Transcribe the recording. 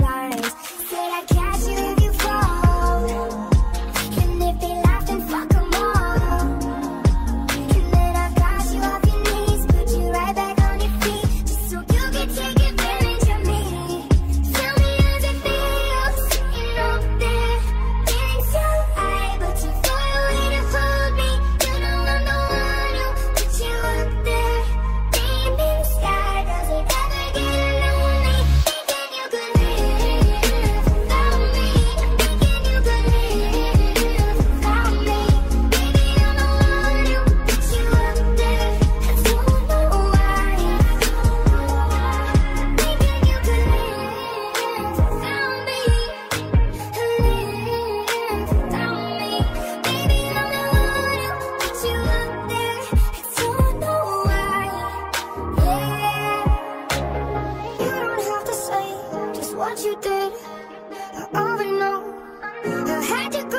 love I already know I had to go.